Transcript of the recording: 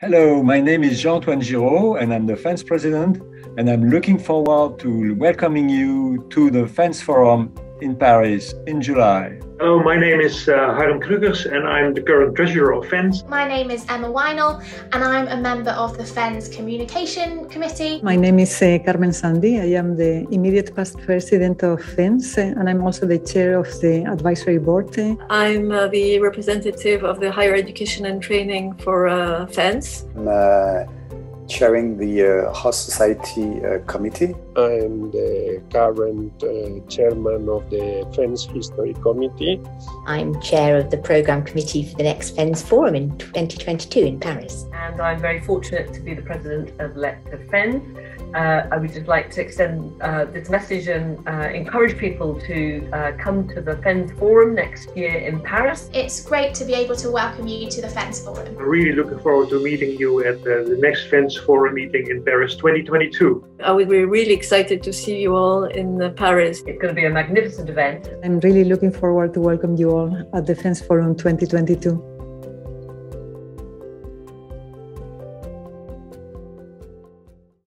Hello, my name is Jean-Antoine Girault and I'm the FENS president and I'm looking forward to welcoming you to the FENS Forum in Paris in July. Hello, my name is uh, Harm Krugers and I'm the current treasurer of FENS. My name is Emma Weinel and I'm a member of the FENS Communication Committee. My name is uh, Carmen Sandi. I am the immediate past president of FENS and I'm also the chair of the advisory board. I'm uh, the representative of the higher education and training for uh, FENS. I'm, chairing the uh, Host Society uh, Committee. I'm the current uh, chairman of the FENS History Committee. I'm chair of the programme committee for the next FENS Forum in 2022 in Paris. And I'm very fortunate to be the president of Let the FENS. Uh, I would just like to extend uh, this message and uh, encourage people to uh, come to the FENS Forum next year in Paris. It's great to be able to welcome you to the FENS Forum. I'm really looking forward to meeting you at the next FENS Forum meeting in Paris 2022. I would be really excited to see you all in Paris. It's going to be a magnificent event. I'm really looking forward to welcome you all at the FENS Forum 2022.